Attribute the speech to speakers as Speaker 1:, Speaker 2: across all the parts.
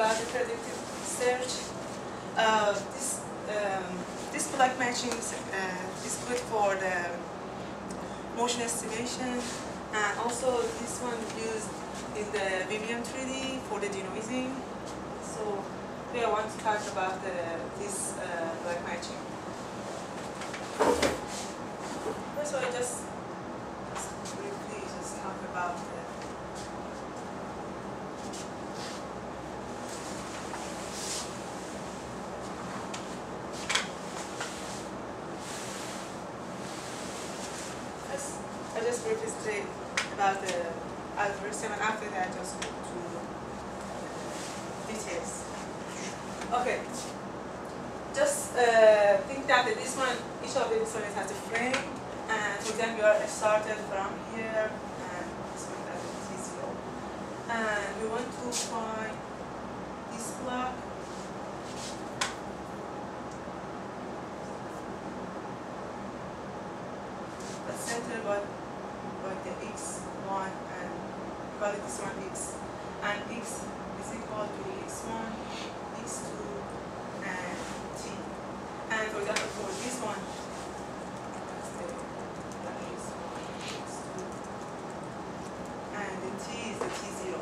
Speaker 1: about the predictive search. Uh, this um, this block matching is, uh, is good for the motion estimation, and also this one used in the VBM3D for the denoising. So we I want to talk about the, this uh, block matching. First of all, just, just briefly just talk about the Just, I just briefly say about the algorithm and after that just go to details. Okay. Just uh, think that this one, each of the instruments has a frame and for example you are started from here and this one T0. And we want to find this block the center by, by the x1 and call it this one x and x is equal to x1, x2 and t. And for example for this one, that's the that is x2 and the t is the t0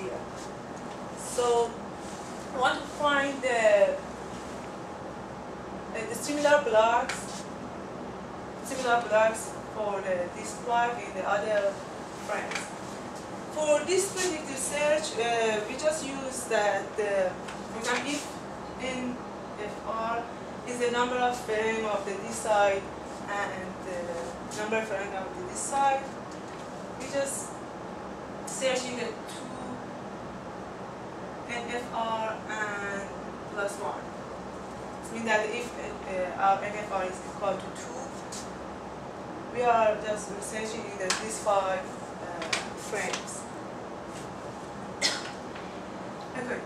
Speaker 1: here. So I want to find the uh, the similar blocks similar blocks for the, this block in the frames. For this predictive search, uh, we just use that the, example, if in fr is the number of frame of the this side and the number of frame of the this side, we just searching the two NFR and plus one. It means that if uh, our NFR is equal to two, we are just researching in these five uh, okay. okay.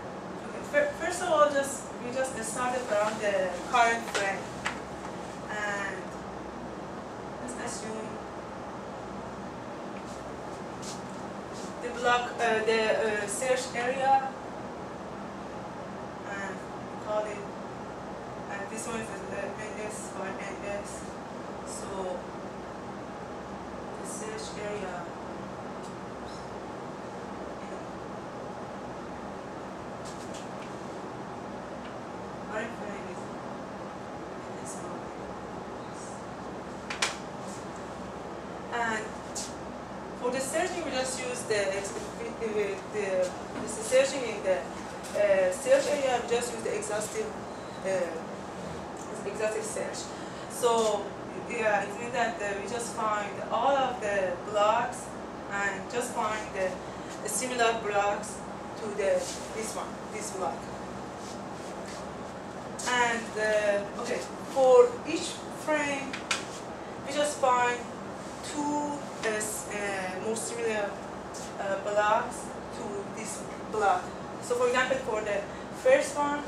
Speaker 1: First of all, just we just started from the current frame, and let's assume the block, uh, the uh, search area, and call it, and this one is the NS or NS. So the search area Current frame is NS or And for the searching, we just use the the, the, the searching in the uh, search area. We just use the exhaustive uh, exhaustive search. So yeah, it means that uh, we just find all of the blocks and just find the, the similar blocks to the this one, this block. And uh, okay, for each frame, we just find two uh, s- uh, uh, blocks to this block. So for example, for the first one,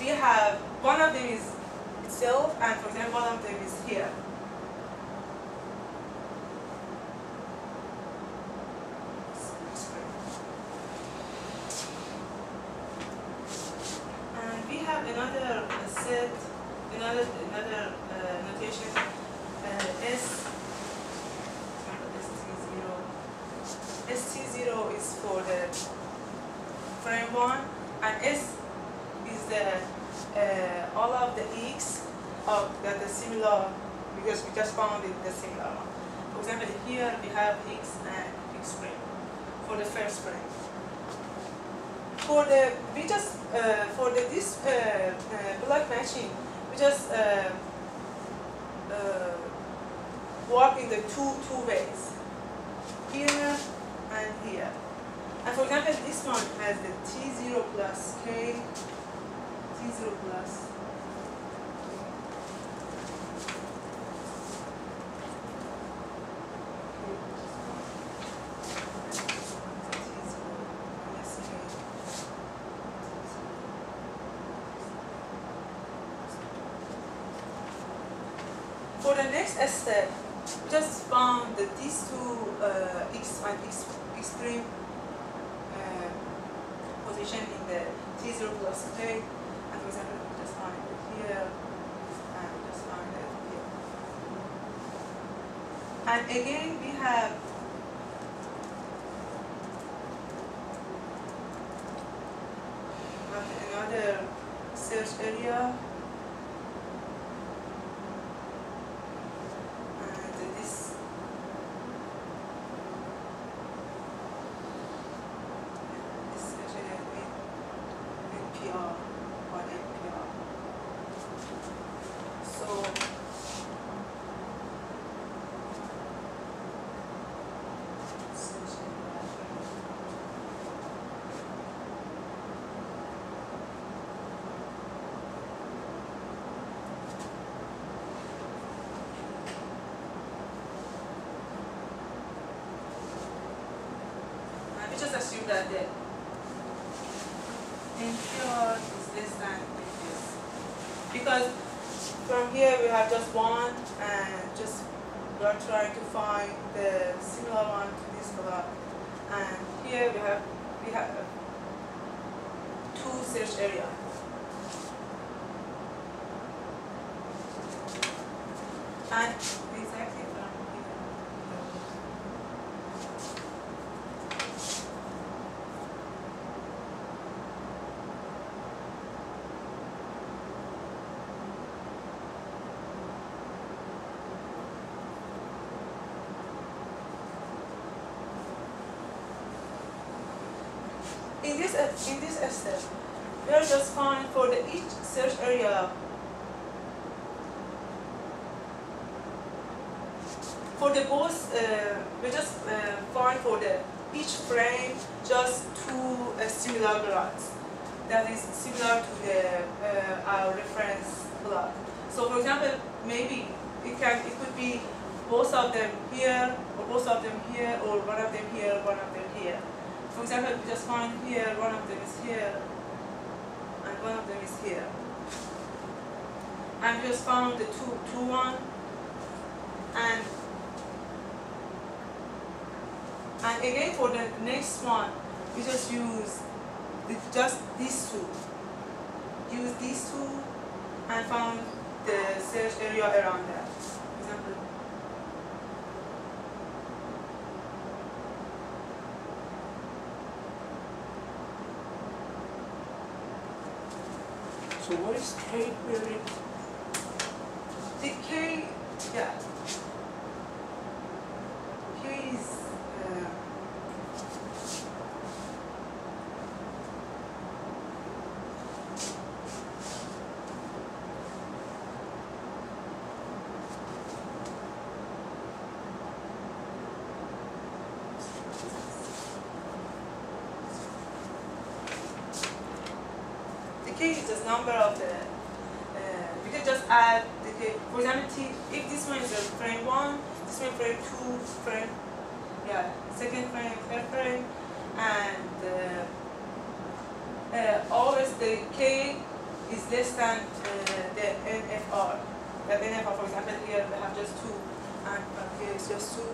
Speaker 1: we have one of them is itself, and for example, one of them is here. And we have another uh, set, another another uh, notation, uh, S ST0. ST0 is for the frame one, and S is the uh, all of the X of that the similar because we just found it the similar one. For example, here we have X and X frame for the first frame. For the we just uh, for the this uh, uh, block matching, we just uh, uh, work in the two two ways here and here. And for example, this one has the T0 plus K, T0 plus For the next step, we just found that these two uh, and extreme uh, position in the T0 plus K, and we just find it here, and just find it here. And again, we have another search area and this this search area in NPR or NPR so search area And we just assume that the NPR is less than this. Because from here we have just one and just we are trying to find the similar one to this block. And here we have we have two search area. And exactly from here. In this uh, in this step, we are just find for the each search area. For the both, uh, we just uh, find for the each frame just two uh, similar blocks. That is similar to the uh, our reference block. So, for example, maybe it can it could be both of them here, or both of them here, or one of them here, one of them here. For example, we just find here, one of them is here, and one of them is here. We just found the two, two one, and and again for the next one, we just use the, just these two. Use these two, and found the search area around that. Example,
Speaker 2: So what is K really?
Speaker 1: The K, yeah. K is, uh, the K just number of the uh, we can just add. For example, if this one is a frame one, this one frame two, frame, yeah, second frame, third frame, and uh, uh, always the K is less than uh, the NFR. The NFR, for example, here we have just two, and from here is just two.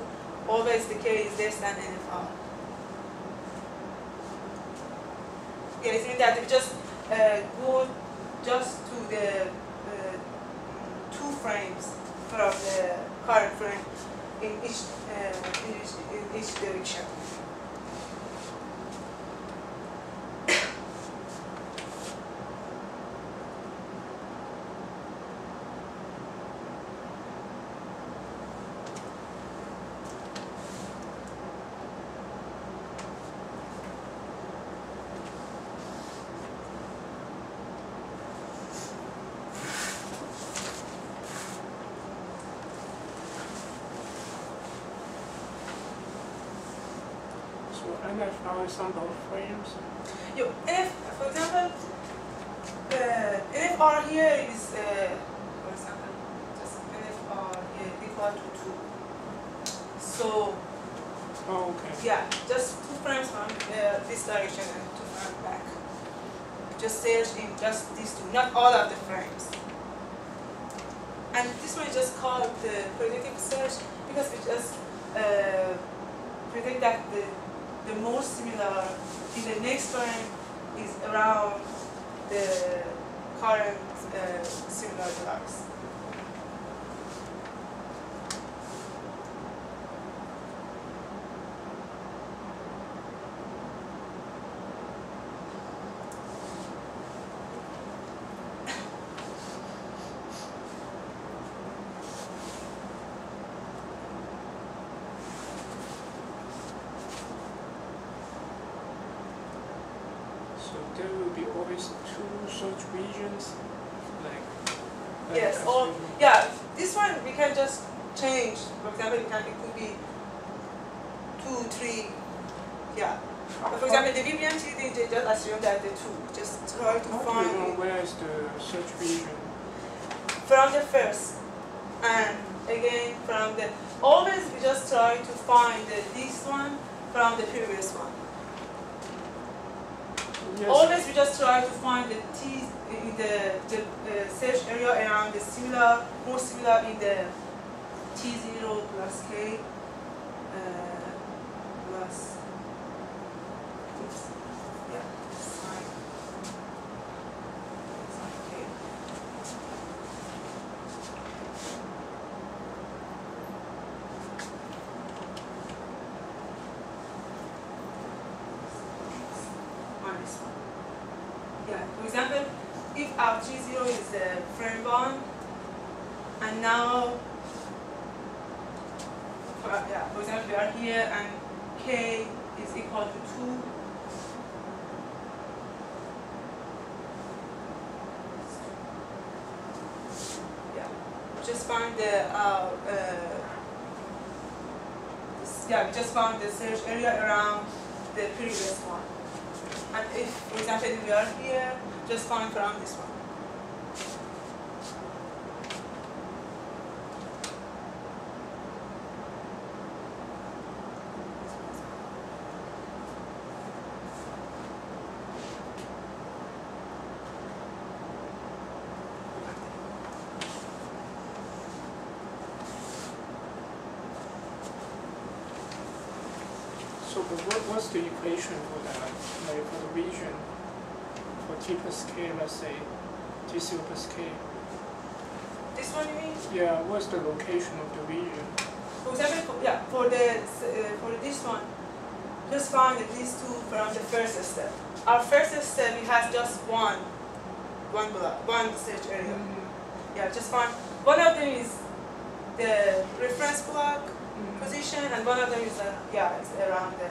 Speaker 1: Always the K is less than NFR. Yeah, it means that we just go just to the uh, two frames from the current frame in each, uh, in each, in each direction.
Speaker 2: So Is on both frames.
Speaker 1: You, if, for example, uh, NFR here is, uh, for example, just NFR here equal to 2. So,
Speaker 2: Oh, okay.
Speaker 1: yeah, just two frames from uh, this direction and two frames back. Just search in just these two, not all of the frames. And this one is just called the predictive search because we just uh, predict that the, the most similar in the next frame is around the current uh, similar blocks.
Speaker 2: So there will be always two search regions, like. like
Speaker 1: Yes, or, yeah, this one we can just change, for example, it can, it could be two, three, yeah. But for example, the BBMT, they, they just assume that the two, just try to
Speaker 2: How do you know
Speaker 1: find
Speaker 2: where is the search region?
Speaker 1: from the first, and again from the, always we just try to find the, this one from the previous one.
Speaker 2: Yes,
Speaker 1: Always we just try to find the T in the, the search area around the similar, more similar in the T0 plus K uh, plus oops, yeah, sign, sign K. minus one. Yeah, for example, if our G0 is the frame bond. and now, for, yeah, for example, we are here and K is equal to two. Yeah, just find the, uh, uh, yeah, we just found the search area around the previous one. And if, for example, we are here, just find around this one.
Speaker 2: So what, what's the equation for that, like for the region, for T plus K, let's say, T plus K?
Speaker 1: This one you mean?
Speaker 2: Yeah, what's the location of the region?
Speaker 1: For example, for, yeah, for the uh, for this one, just find that these two from the first step. Our first step it has just one, one block, one search area. Yeah, just find one of them is the reference block position, and one of them is uh, yeah, it's around the.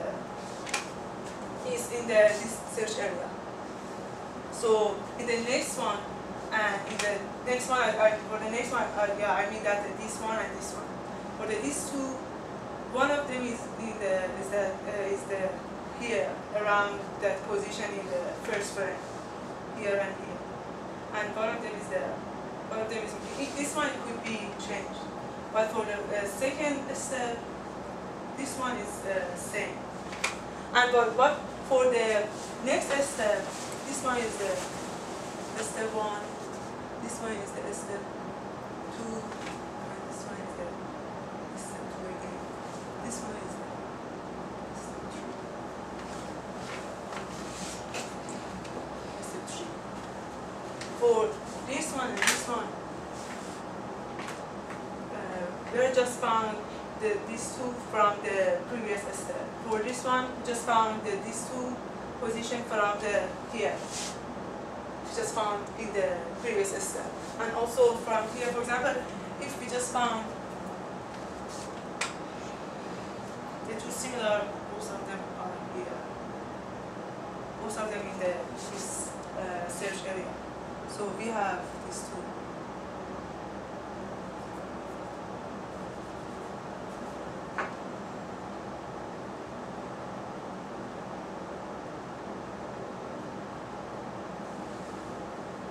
Speaker 1: He's in the this search area. So in the next one, and in the next one, I, I for the next one, uh, yeah, I mean that this one and this one. For the these two, one of them is in the is the uh, is the here around that position in the first frame, here and here, and one of them is there. One of them is this one could be changed, but for the uh, second step, this one is uh, same. And but what for the next step, this one is the, the step one, this one is the step two, and this one is the, the step two again. This one is the step three. Step three. For this one and this one, uh, we just found the, these two from the previous step. For this one, just found the, these two position from the here. Just found in the previous step. And also from here, for example, if we just found the two similar, most of them are here. Most of them in the this uh, search area. So we have these two.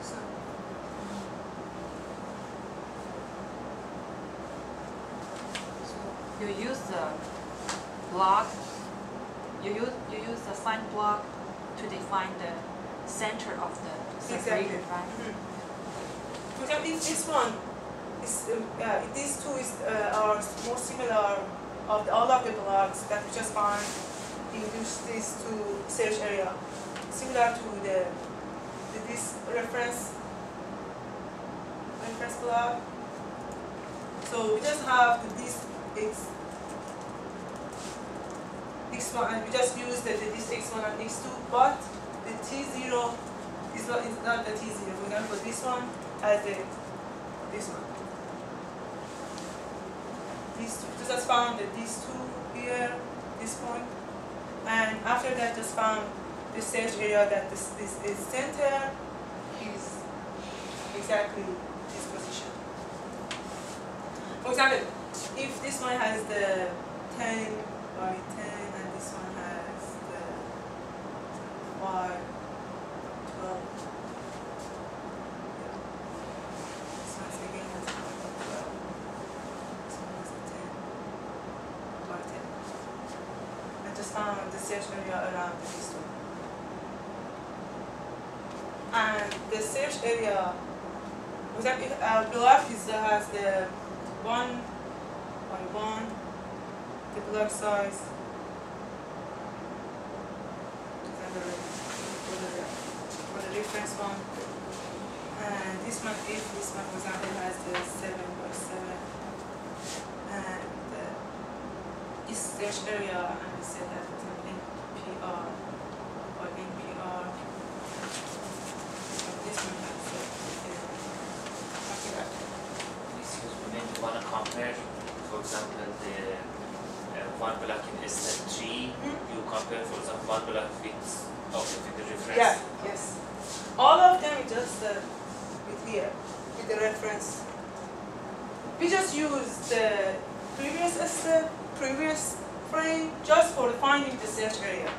Speaker 1: So,
Speaker 3: You use the block, you use, you use the sign block to define the center of the
Speaker 1: Exactly.
Speaker 3: separator, right?
Speaker 1: Mhm. For example, if this one is, yeah, these two is, uh, are more similar of the, all of the blocks that we just found in this, these two search area, similar to the the- this reference reference block. So we just have the, this x1 and we just use the, the this x1 and x2, but the t0 is not is not the t0. We're gonna put this one as the this one. These two, just found that these two here, this point, and after that just found the search area that this this is center is exactly this position. For example, if this one has the 10 by 10 and this one has the 5, 12. This one again has 5 by 12. This one has a 10 by 10. I just found the search area around these two. And the search area, uh, block is uh, has the one by one, the block size. The, for the, the reference one. And this one, if this one, for example, has the seven by seven. And the, this search area, and we say that it's an NPR or NPR. This one has the, uh, okay, that.
Speaker 4: Excuse me, maybe you wanna compare, for example, the uh, one block in SL3,
Speaker 1: Mhm.
Speaker 4: you compare, for example, one block with, okay, with the reference.
Speaker 1: Yeah, yes. All of them just uh, with here, with the reference. We just use the previous step, previous frame, just for finding the search area.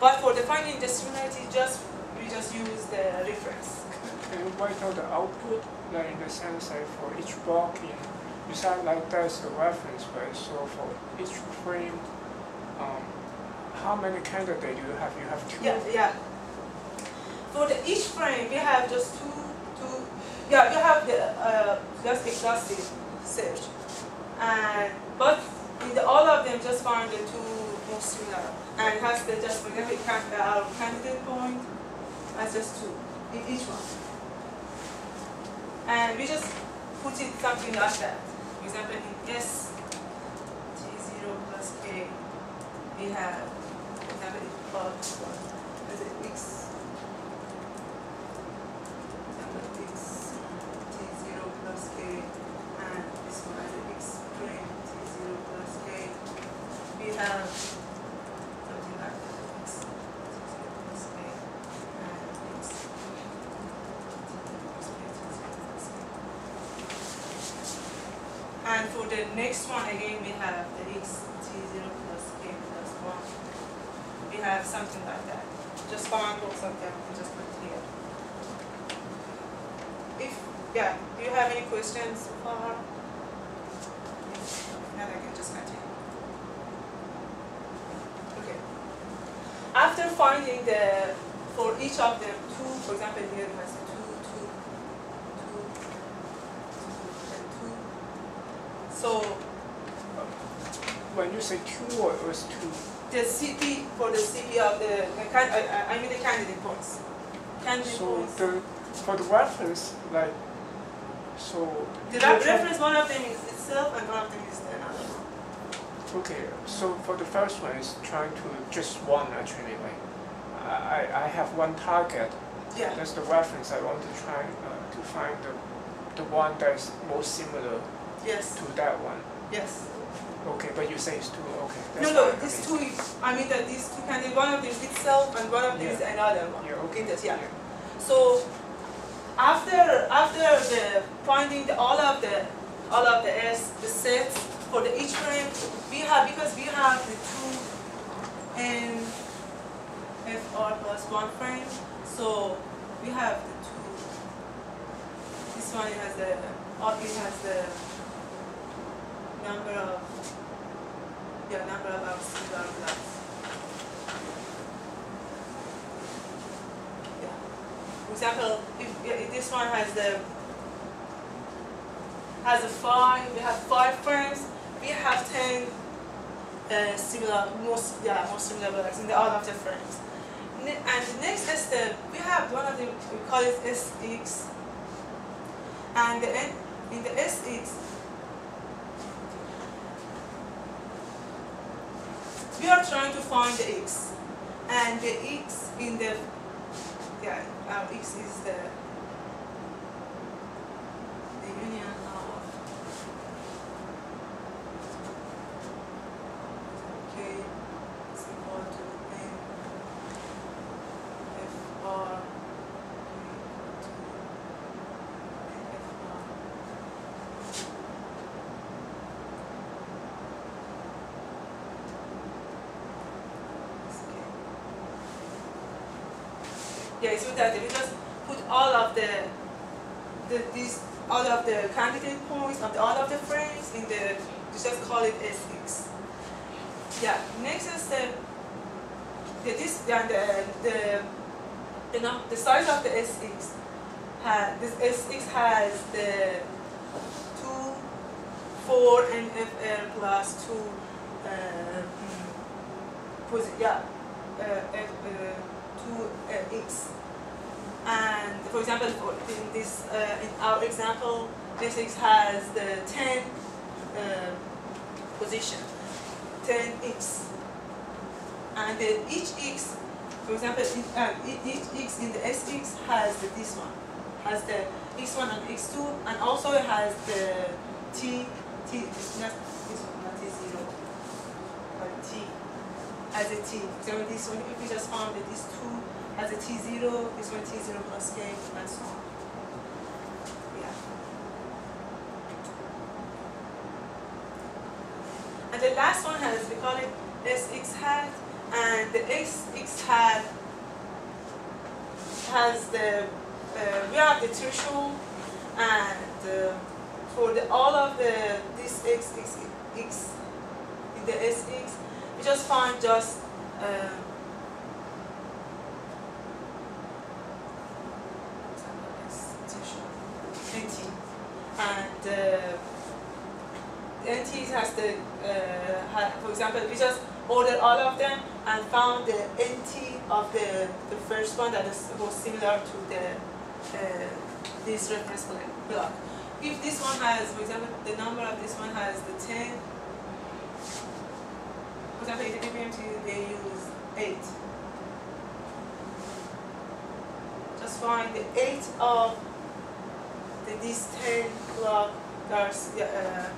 Speaker 1: But for defining the similarity, just we just use the reference.
Speaker 2: Can you write out the output, like in the sense like for each block in, you said like that's the reference, right? So for each frame, um, how many candidate do you have? You have two?
Speaker 1: Yeah, yeah. For the each frame, we have just two, two. Yeah, we have the uh, just exhaustive search, and but in the, all of them just find the two most similar, and has the just for example can- uh, our candidate point as just two in each one, and we just put it something like that. For example, in S T zero plus K, we have for example it plus one. As an X. Example X T zero plus K and this one as an X prime T zero plus K. We have something like that X T zero plus K and X T zero plus K, T zero plus K. And for the next one again we have the X T zero plus K plus one we have something like that. Just of them and just put here. If, yeah, do you have any questions far? If not, I can just continue. Okay. After finding the, for each of them, two, for example, here it has two, two, two, two, and two. So
Speaker 2: When you say two or it was two?
Speaker 1: the CP for the CP of the, the can, I, mean the candidate points. Candidate
Speaker 2: So
Speaker 1: points.
Speaker 2: the, for the reference, like, so.
Speaker 1: The
Speaker 2: you're
Speaker 1: re-
Speaker 2: trying-
Speaker 1: reference, one of them is itself and one of them is the another.
Speaker 2: Okay, so for the first one is trying to just one actually, like, I, I have one target,
Speaker 1: Yeah,
Speaker 2: that's the reference, I want to try uh, to find the, the one that's most similar
Speaker 1: yes,
Speaker 2: to that one.
Speaker 1: yes.
Speaker 2: Okay, but you say it's two, okay.
Speaker 1: No,
Speaker 2: that's
Speaker 1: no,
Speaker 2: fine,
Speaker 1: these
Speaker 2: okay.
Speaker 1: two, I mean that these two candidates, one of them is itself and one of them is another one.
Speaker 2: Yeah, okay.
Speaker 1: That, yeah. So after after the finding the, all of the all of the S the sets for the each frame we have because we have the two n fr plus one frame so we have the two this one has the it has the number of yeah number of singular blocks. Yeah. For example, if, if this one has the has a five, we have five frames, we have ten uh, similar, most yeah, most similar blocks in the all of the ne- and the next step, we have one of the, we call it SX. And the, N- in the SX, we are trying to find the X. And the X in the, yeah, X is the union of, okay, is equal to N F R to N F R. Yeah, so that we just put all of the, the these all of the candidate points of the, all of the frames in the we just call it SX. Yeah, next is the the this and the the the, num- the size of the SX this SX has the two four NFR plus two uh, mm, yeah uh, F, uh, two uh, X and for example in this uh, in our example this X has the 10 position 10 X and each X for example uh, e- each X in the SX has this one has the X1 and X2 and also it has the T T not this one not T0 but T as a T. So this one, if we just found that this two has a T0, this one T0 plus K, and so on. And the last one has, we call it SX hat, and the SX hat has the, uh, we have the threshold, and uh, for the, all of the, this X, X, in the SX, we just find just NT and uh, NT has the uh, for example we just ordered all of them and found the NT of the, the first one that is was similar to the uh, this reference block. If this one has, for example, the number of this one has the 10 for example, BBMT they use eight. Just find the eight of the these ten block there's uh,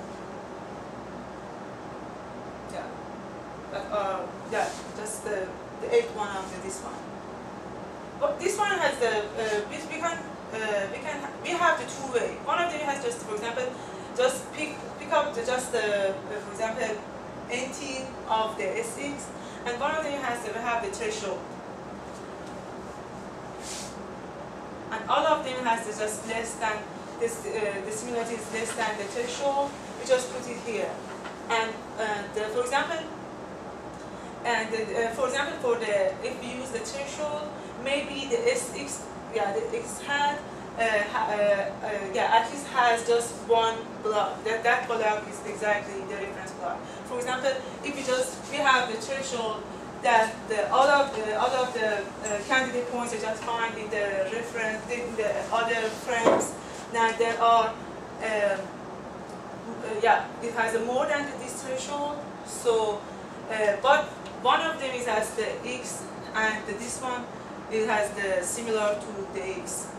Speaker 1: yeah, that uh, yeah, just the the eighth one the, this one. But this one has the uh, we, we can uh, we can we have the two way. One of them has just for example, just pick pick up the just the uh, for example 18 of the S6, and one of them has to have the threshold. And all of them has to just less than this, uh, the similarity is less than the threshold. We just put it here. And uh, the, for example, and uh, for example, for the if we use the threshold, maybe the SX, yeah, the X hat uh, uh, uh, yeah, at least has just one block. That that block is exactly the reference block. For example, if we just we have the threshold that the all of the all of the uh, candidate points are just found in the reference in the other frames. Now there are um, uh, yeah, it has a more than this threshold. So, uh, but one of them is as the x, and this one it has the similar to the x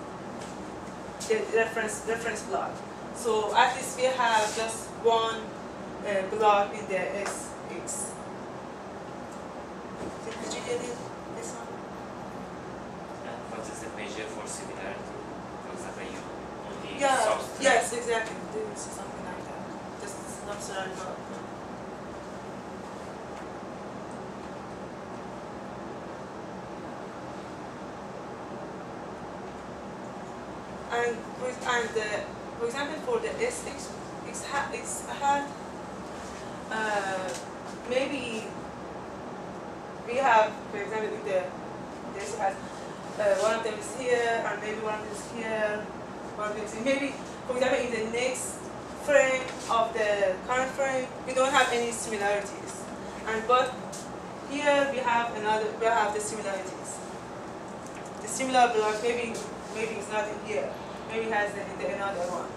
Speaker 1: the reference reference block. So at least we have just one uh, block in the SX. Did, did you get it? This one?
Speaker 4: And what is the measure for similarity? For example, you only
Speaker 1: Yeah. Yes, exactly. It's something like that. Just not so And with and for example for the S it's ha- it's uh, maybe we have for example with the this has uh, one of them is here and maybe one of them is here one of them is maybe for example in the next frame of the current frame we don't have any similarities and but here we have another, we have the similarities. The similar blocks, maybe, maybe it's not in here, maybe it has the, the another one.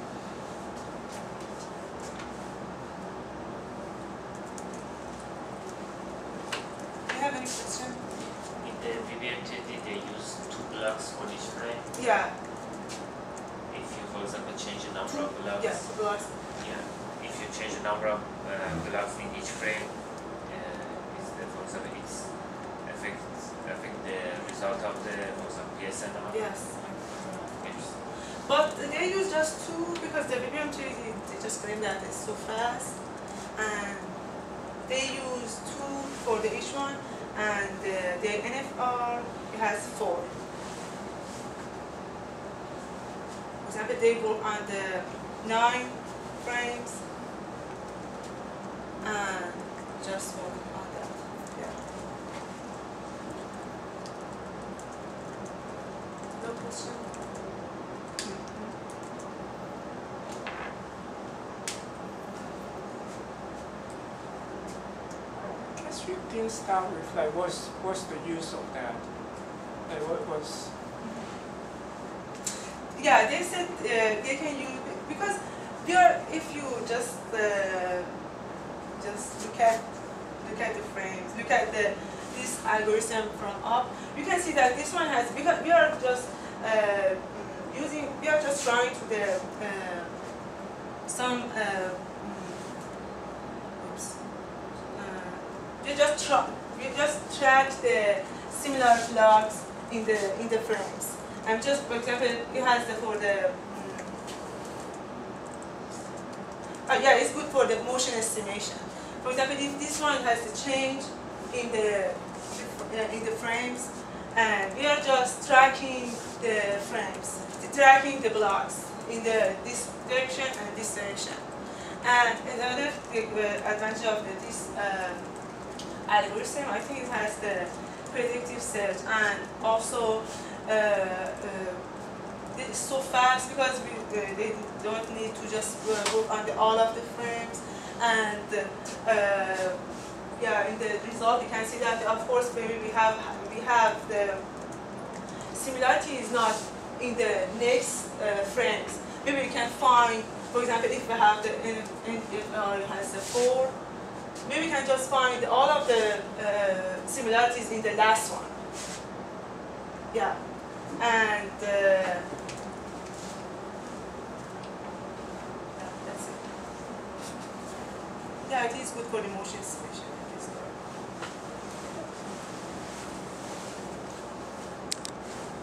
Speaker 1: Do you have any question?
Speaker 4: In the VBM3D, they use two blocks for each frame.
Speaker 1: Yeah,
Speaker 4: If you, for example, change the number of blocks.
Speaker 1: yes, blocks.
Speaker 4: Yeah. If you change the number of uh, blocks in each frame, uh, is the, for example, it's affect affect the result of the, for example, PSN.
Speaker 1: Yes. But they use just two because the VBM3D they, they just claim that it's so fast. And they use two for the each one. And uh, the NFR has four. For example, they work on the nine frames and just work on that. Yeah. No question?
Speaker 2: Guess you didn't start with like what's what's the use of that? Like what was
Speaker 1: Yeah, they said uh, they can use because are if you just uh, just look at look at the frames, look at the this algorithm from up, you can see that this one has because we are just uh, using we are just trying to the uh, some uh, mm, oops, uh, we just we just track the similar blocks in the in the frames. And just for example, it has the for the mm, uh, yeah, it's good for the motion estimation. For example, if this one has the change in the uh, in the frames, and we are just tracking the frames, tracking the blocks in the this direction and this direction. And another uh, advantage of this um, algorithm, I think it has the predictive search and also uh, uh, it's so fast because we, uh, they don't need to just work on the, all of the frames. And yeah in the result you can see that of course maybe we have we have the similarity is not in the next uh, frames. Maybe we can find for example if we have the uh, it has the four we can just find all of the uh, similarities in the last one yeah and uh, yeah, that's it. Yeah, it is good for the motion simulation.